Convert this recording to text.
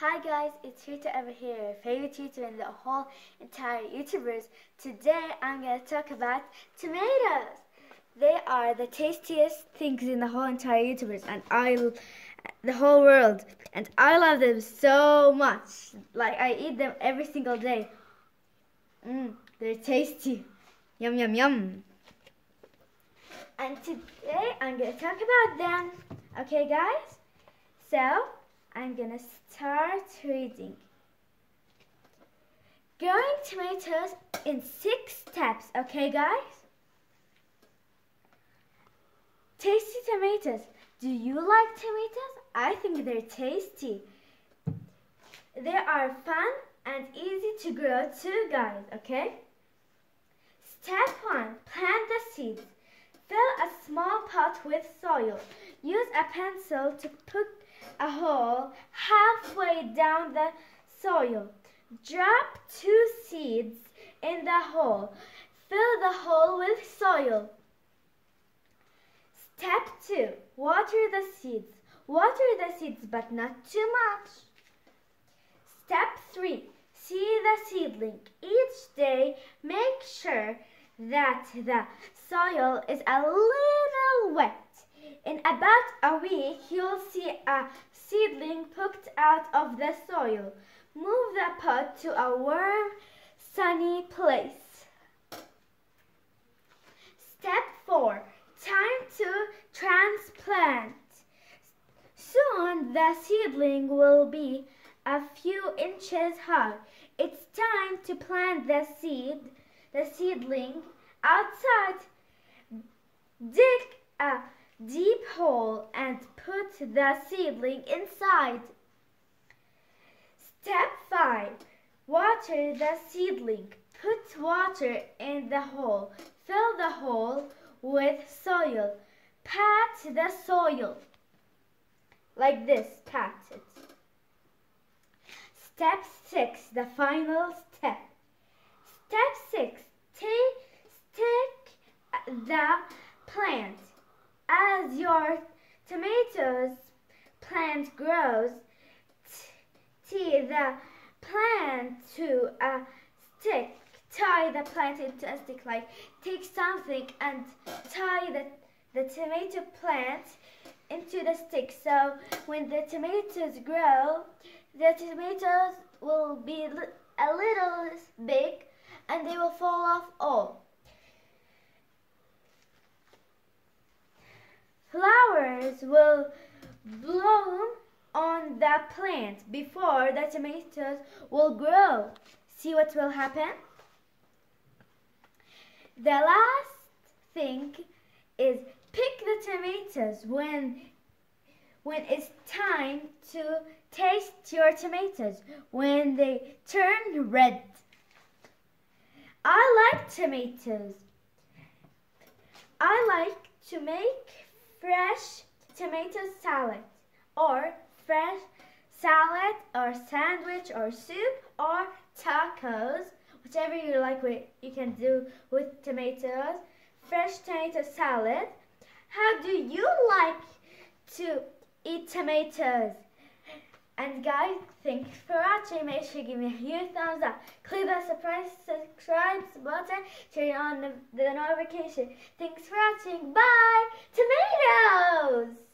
Hi guys, it's Rita over here, favorite tutor in the whole entire YouTubers. Today I'm going to talk about tomatoes. They are the tastiest things in the whole entire YouTubers and I, the whole world. And I love them so much. Like I eat them every single day. Mmm, they're tasty. Yum yum yum. And today I'm going to talk about them. Okay guys? So, I'm gonna start reading. Growing tomatoes in six steps, okay guys? Tasty tomatoes. Do you like tomatoes? I think they're tasty. They are fun and easy to grow too guys, okay? Step 1. Plant the seeds. Fill a small pot with soil. Use a pencil to put a hole halfway down the soil. Drop two seeds in the hole. Fill the hole with soil. Step 2. Water the seeds. Water the seeds but not too much. Step 3. See the seedling. Each day make sure that the soil is a little wet. In about a week, you'll see a seedling poked out of the soil. Move the pot to a warm, sunny place. Step 4. Time to transplant. Soon the seedling will be a few inches high. It's time to plant the seed, the seedling outside. Dig a deep hole and put the seedling inside. Step 5. Water the seedling. Put water in the hole. Fill the hole with soil. Pat the soil. Like this, pat it. Step 6, the final step. Step 6, take the plant as your tomatoes plant grows, tie the plant to a stick. Tie the plant into a stick, like take something and tie the, the tomato plant into the stick. So when the tomatoes grow, the tomatoes will be a little big and they will fall off all. Flowers will bloom on the plant before the tomatoes will grow. See what will happen? The last thing is pick the tomatoes when when it's time to taste your tomatoes when they turn red. I like tomatoes. I like to make fresh tomato salad or fresh salad or sandwich or soup or tacos, whichever you like what you can do with tomatoes. Fresh tomato salad. How do you like to eat tomatoes? And guys, thanks for watching. Make sure you give me a huge thumbs up. Click that surprise subscribe button. Turn on the, the notification. Thanks for watching. Bye. Tomatoes.